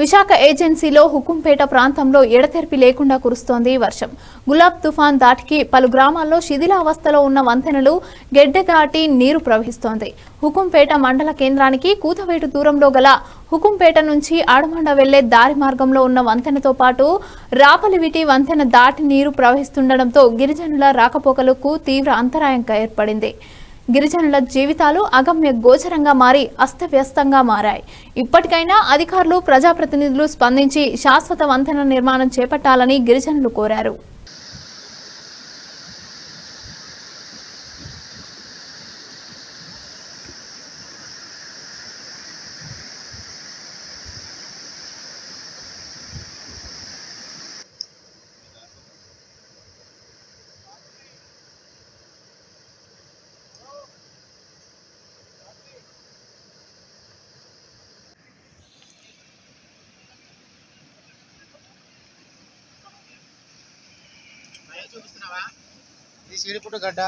విశాఖ ఏజెన్సీలో హుకుంపేట ప్రాంతంలో ఎడతెరిపి లేకుండా కురుస్తోంది వర్షం. గులాబ్ తుఫాన్ దాటికి పలు గ్రామాల్లో శిథిలావస్థలో ఉన్న వంతెనలు గెడ్డె దాటి నీరు ప్రవహిస్తోంది. హుకుంపేట మండల కేంద్రానికి కూతవేటు దూరంలో గల హుకుంపేట నుంచి ఆడమండ వెళ్ళే దారి మార్గంలో ఉన్న వంతెనతో పాటు రాపలివిటి వంతెన దాటి నీరు ప్రవహిస్తుండటంతో గిరిజనుల రాకపోకలకు తీవ్ర అంతరాయంగా ఏర్పడింది. గిరిజనుల జీవితాలు అగమ్య గోచరంగా మారి అస్తవ్యస్తంగా మారాయి. ఇప్పటికైనా అధికారులు ప్రజాప్రతినిధులు స్పందించి శాశ్వత వంతెన నిర్మాణం చేపట్టాలని గిరిజనులు కోరారు. చూపిస్తున్నావా? ఇది సిరిపుట్టు గడ్డ.